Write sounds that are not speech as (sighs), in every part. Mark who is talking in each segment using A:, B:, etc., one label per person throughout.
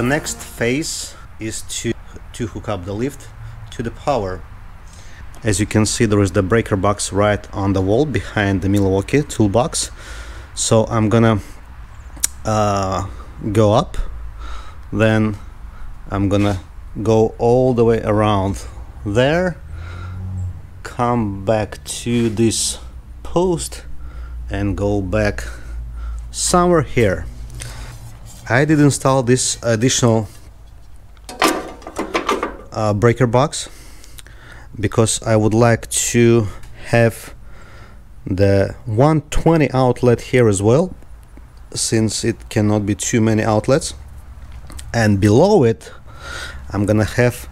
A: the next phase is to to hook up the lift to the power. As you can see there is the breaker box right on the wall behind the Milwaukee toolbox. So I'm gonna uh, go up. Then I'm gonna go all the way around there. Come back to this post and go back somewhere here I did install this additional uh, breaker box because I would like to have the 120 outlet here as well since it cannot be too many outlets. And below it I'm gonna have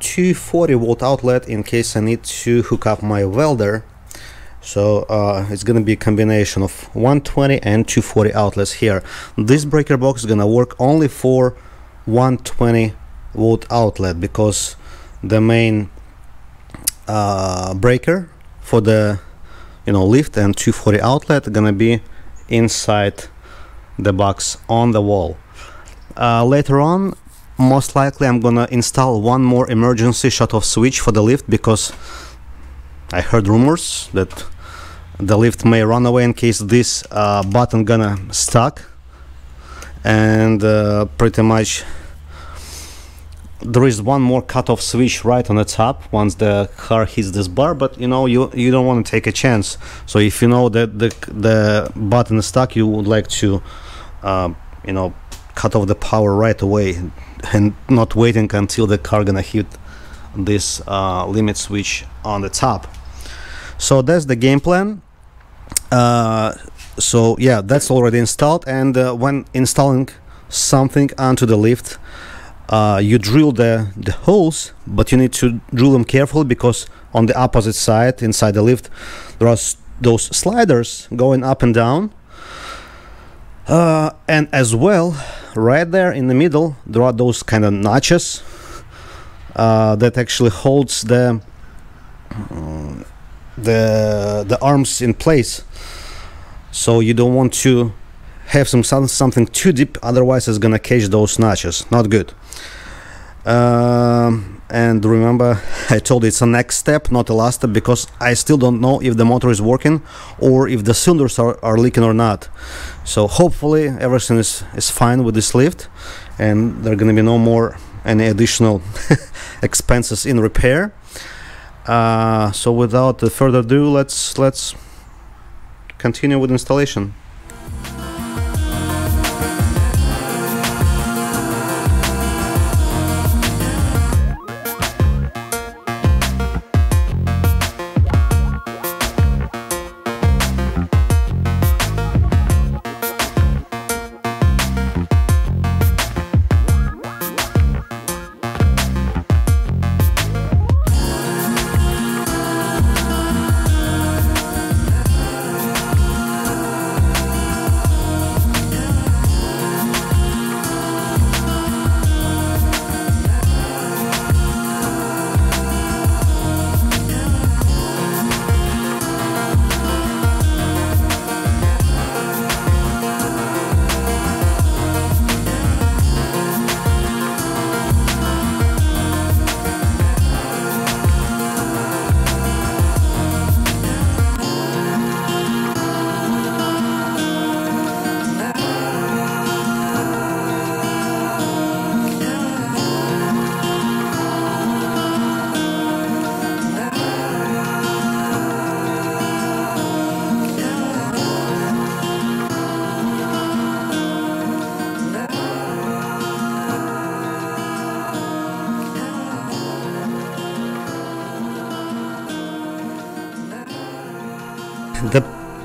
A: 240 volt outlet in case I need to hook up my welder so uh, it's gonna be a combination of 120 and 240 outlets here. This breaker box is gonna work only for 120 volt outlet because the main uh, breaker for the you know lift and 240 outlet gonna be inside the box on the wall. Uh, later on most likely I'm gonna install one more emergency shut-off switch for the lift because I heard rumors that the lift may run away in case this uh, button gonna stuck. And uh, pretty much there is one more cutoff switch right on the top once the car hits this bar but you know you you don't want to take a chance. So if you know that the the button is stuck you would like to uh, you know cut off the power right away and not waiting until the car gonna hit this uh, limit switch on the top. So that's the game plan uh, so yeah that's already installed. And uh, when installing something onto the lift uh, you drill the, the holes but you need to drill them carefully because on the opposite side inside the lift there are those sliders going up and down. Uh, and as well right there in the middle there are those kind of notches uh, that actually holds the the the arms in place. So you don't want to have some something too deep otherwise it's gonna catch those notches. Not good. Um, and remember (laughs) I told you it's a next step not a last step because I still don't know if the motor is working or if the cylinders are, are leaking or not. So hopefully everything is, is fine with this lift and there are gonna be no more any additional (laughs) expenses in repair Uh, so without further ado let's let's continue with installation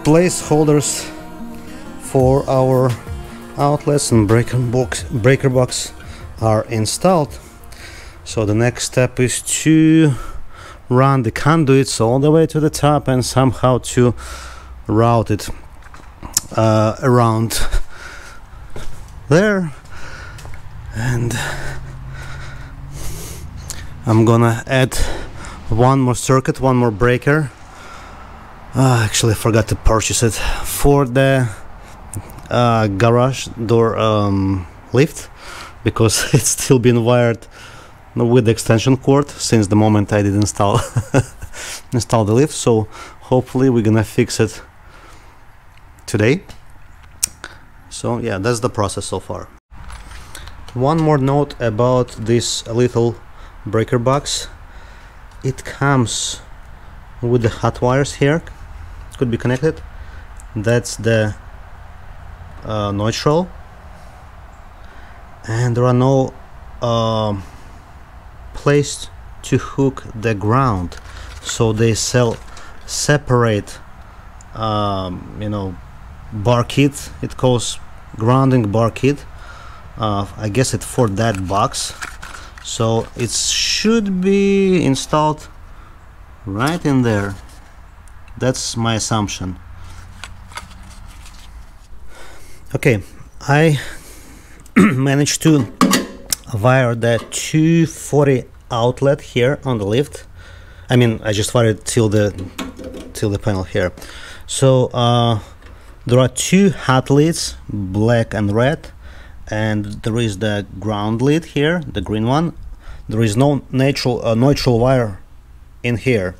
A: placeholders for our outlets and breaker box breaker box are installed. So the next step is to run the conduits all the way to the top and somehow to route it uh, around there. And I'm gonna add one more circuit one more breaker uh, actually I forgot to purchase it. For the uh, garage door um, lift because (laughs) it's still been wired with the extension cord since the moment I did install (laughs) install the lift. So hopefully we're gonna fix it today. So yeah that's the process so far. One more note about this little breaker box. It comes with the hot wires here could be connected. That's the uh, neutral and there are no uh, place to hook the ground. So they sell separate um, you know bar kit. It calls grounding bar kit. Uh, I guess it for that box. So it should be installed right in there that's my assumption. Okay I (clears throat) managed to wire the 240 outlet here on the lift. I mean I just wired till the till the panel here. So uh, there are two hot leads black and red and there is the ground lead here the green one. There is no natural uh, neutral wire in here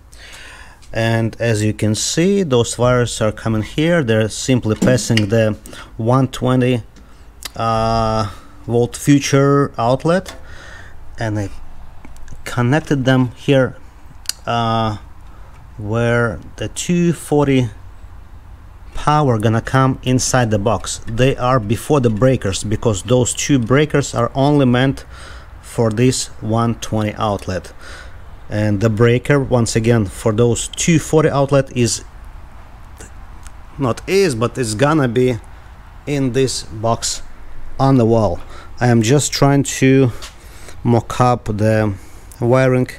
A: and as you can see those wires are coming here. They're simply passing the 120 uh, volt future outlet. And I connected them here uh, where the 240 power gonna come inside the box. They are before the breakers because those two breakers are only meant for this 120 outlet and the breaker once again for those 240 outlet is not is but it's gonna be in this box on the wall. I am just trying to mock up the wiring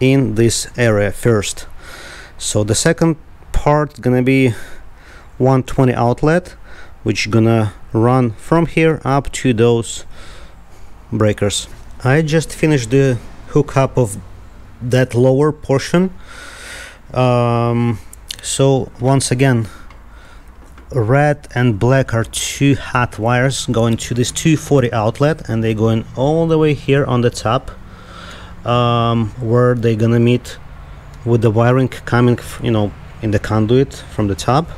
A: in this area first. So the second part gonna be 120 outlet which gonna run from here up to those breakers. I just finished the hookup of that lower portion. Um, so once again red and black are two hot wires going to this 240 outlet and they're going all the way here on the top um, where they're gonna meet with the wiring coming you know in the conduit from the top.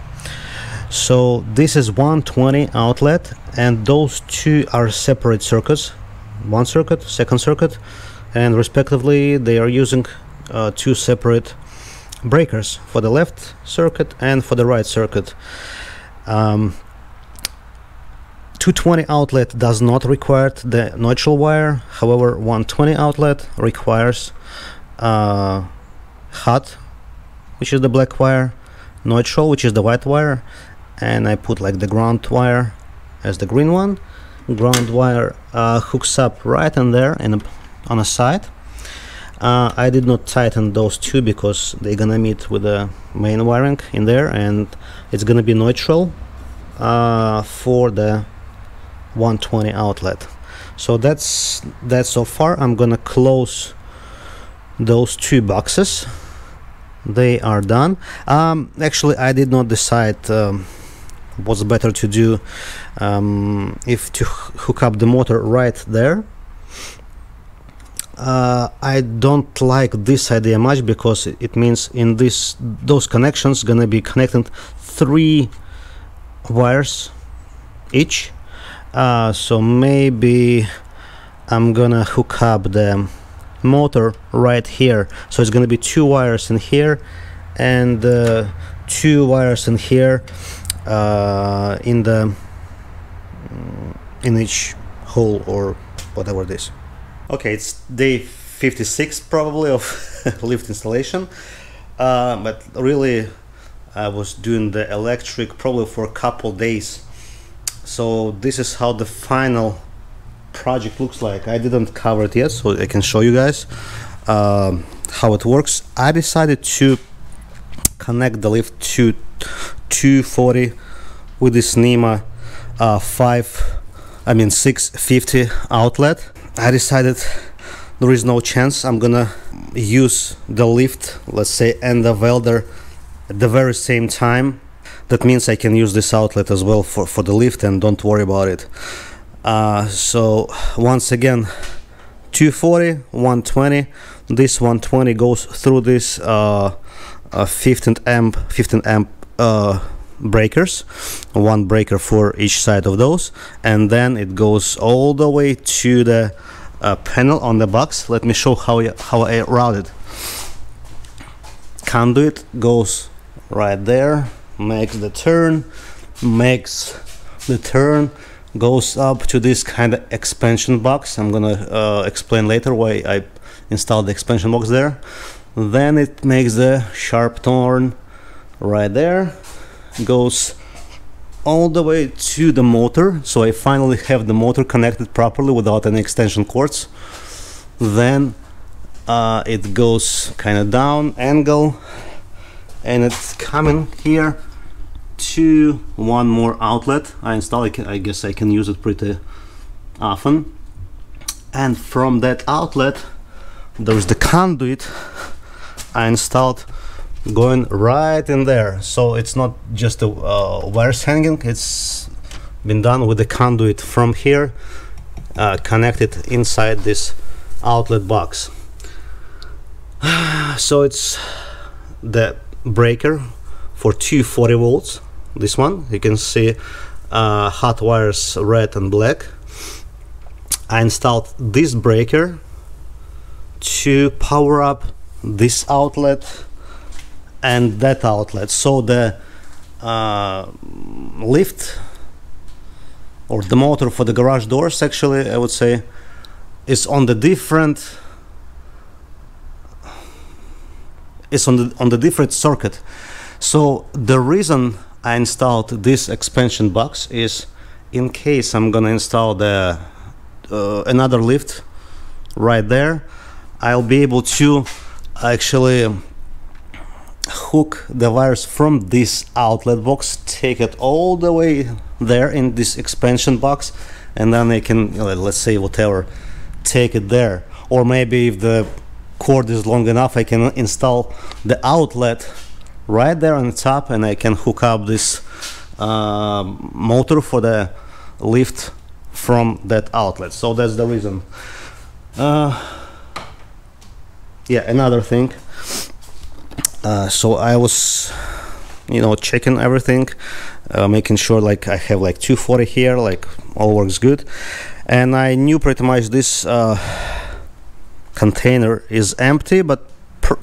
A: So this is 120 outlet and those two are separate circuits. One circuit second circuit and respectively they are using uh, two separate breakers for the left circuit and for the right circuit. Um, 220 outlet does not require the neutral wire. However 120 outlet requires uh, hot which is the black wire neutral which is the white wire and I put like the ground wire as the green one. Ground wire uh, hooks up right in there in on a side uh, I did not tighten those two because they're gonna meet with the main wiring in there and it's gonna be neutral uh, for the 120 outlet. So that's that so far. I'm gonna close those two boxes. They are done. Um, actually I did not decide um, what's better to do um, if to hook up the motor right there uh, I don't like this idea much because it means in this those connections gonna be connected three wires each. Uh, so maybe I'm gonna hook up the motor right here. So it's gonna be two wires in here and uh, two wires in here uh, in the in each hole or whatever it is okay it's day 56 probably of (laughs) lift installation. Uh, but really I was doing the electric probably for a couple days. So this is how the final project looks like. I didn't cover it yet so I can show you guys um, how it works. I decided to connect the lift to 240 with this NEMA uh, 5 I mean 650 outlet I decided there is no chance. I'm gonna use the lift let's say and the welder at the very same time. That means I can use this outlet as well for, for the lift and don't worry about it. Uh, so once again 240 120 this 120 goes through this uh, uh, 15 amp 15 amp uh, breakers one breaker for each side of those and then it goes all the way to the uh, panel on the box. Let me show how, I- how I route it. Conduit goes right there makes the turn makes the turn goes up to this kind of expansion box. I'm gonna uh, explain later why i installed the expansion box there. Then it makes the sharp turn right there goes all the way to the motor. So i finally have the motor connected properly without any extension cords. Then uh, it goes kind of down angle and it's coming here to one more outlet. I install I, can, I guess I can use it pretty often. And from that outlet there's the conduit I installed going right in there. So it's not just the uh, wires hanging. It's been done with the conduit from here uh, connected inside this outlet box. (sighs) So it's the breaker for 240 volts this one. You can see uh, hot wires red and black. I installed this breaker to power up this outlet and that outlet. So the uh, lift or the motor for the garage doors actually I would say is on the different is on the on the different circuit. So the reason I installed this expansion box is in case I'm gonna install the uh, another lift right there I'll be able to actually hook the wires from this outlet box take it all the way there in this expansion box and then I can let's say whatever take it there. Or maybe if the cord is long enough I can install the outlet right there on the top and I can hook up this uh, motor for the lift from that outlet. So that's the reason. Uh, yeah another thing uh, so I was you know checking everything uh, making sure like I have like 240 here like all works good. And I knew pretty much this uh, container is empty but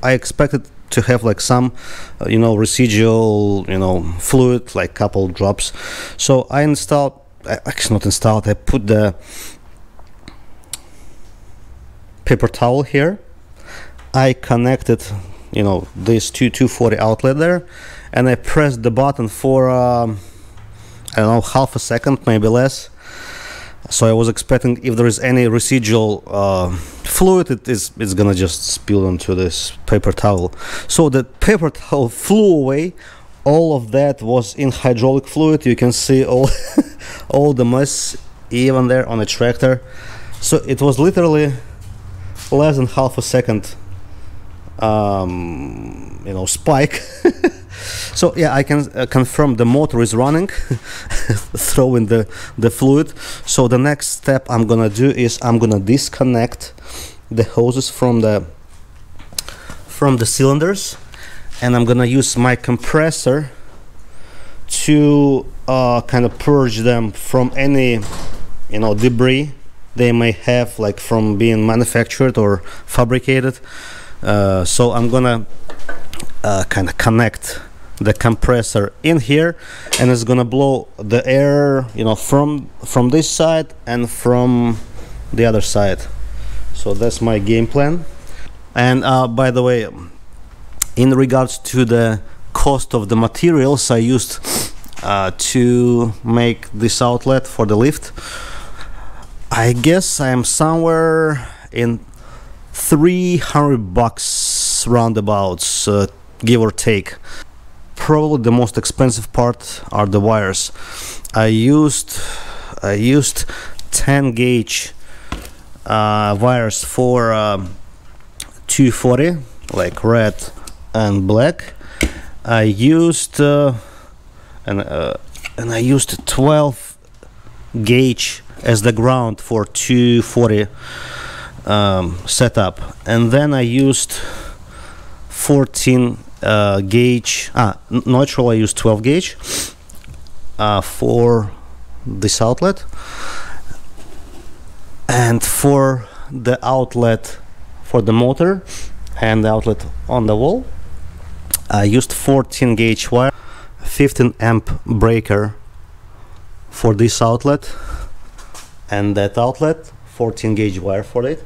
A: I expected to have like some uh, you know residual you know fluid like couple drops. So I installed I- actually not installed I put the paper towel here. I connected you know this two 240 outlet there. And I pressed the button for um, I don't know half a second maybe less. So I was expecting if there is any residual uh, fluid it is it's gonna just spill onto this paper towel. So the paper towel (laughs) flew away. All of that was in hydraulic fluid. You can see all (laughs) all the mess even there on the tractor. So it was literally less than half a second um, you know spike. (laughs) So yeah i can uh, confirm the motor is running (laughs) throwing the the fluid. So the next step i'm gonna do is i'm gonna disconnect the hoses from the from the cylinders and i'm gonna use my compressor to uh, kind of purge them from any you know debris they may have like from being manufactured or fabricated uh, so I'm gonna uh, kind of connect the compressor in here and it's gonna blow the air you know from from this side and from the other side. So that's my game plan. And uh, by the way in regards to the cost of the materials I used uh, to make this outlet for the lift. I guess I am somewhere in 300 bucks roundabouts uh, give or take. Probably the most expensive part are the wires. I used I used 10 gauge uh, wires for um, 240 like red and black. I used uh, and uh, and I used 12 gauge as the ground for 240 um, setup. And then I used 14 uh, gauge ah neutral I used 12 gauge uh, for this outlet. And for the outlet for the motor and the outlet on the wall I used 14 gauge wire 15 amp breaker for this outlet and that outlet 14 gauge wire for it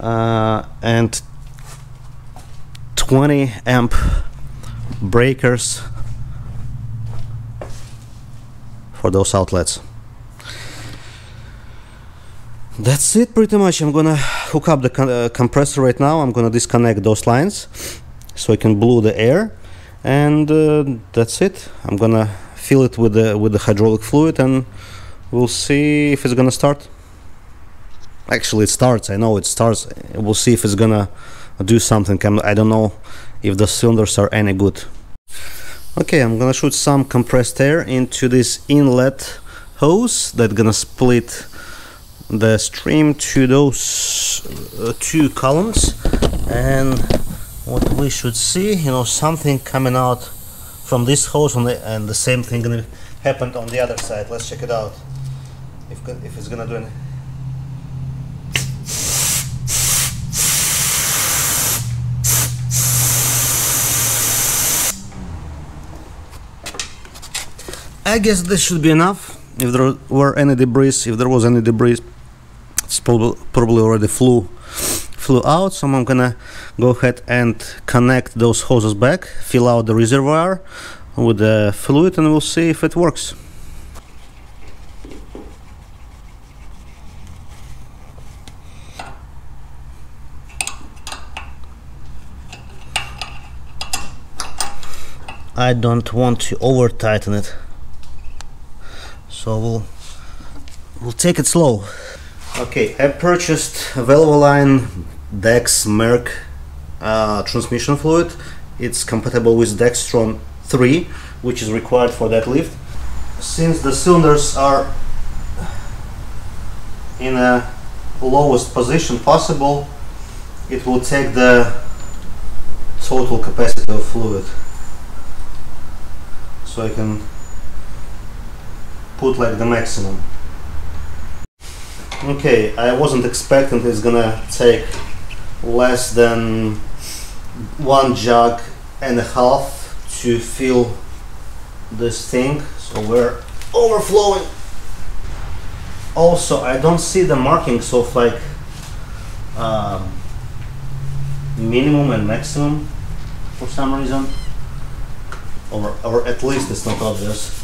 A: uh, and 20 amp breakers for those outlets. That's it pretty much. I'm gonna hook up the con uh, compressor right now. I'm gonna disconnect those lines so I can blow the air. And uh, that's it. I'm gonna fill it with the with the hydraulic fluid and we'll see if it's gonna start actually it starts. I know it starts. We'll see if it's gonna do something. I don't know if the cylinders are any good. Okay I'm gonna shoot some compressed air into this inlet hose that's gonna split the stream to those uh, two columns. And what we should see you know something coming out from this hose the, and the same thing gonna happen on the other side. Let's check it out. If, if it's gonna do anything I guess this should be enough. If there were any debris if there was any debris it's probably, probably already flew flew out. So I'm gonna go ahead and connect those hoses back fill out the reservoir with the fluid and we'll see if it works. I don't want to over tighten it so we'll we'll take it slow. Okay I purchased Valvoline Dex Merc uh, transmission fluid. It's compatible with Dextron 3 which is required for that lift. Since the cylinders are in a lowest position possible it will take the total capacity of fluid. So I can put like the maximum. Okay I wasn't expecting it's gonna take less than one jug and a half to fill this thing so we're overflowing. Also I don't see the markings of like um, minimum and maximum for some reason. Or, or at least it's not obvious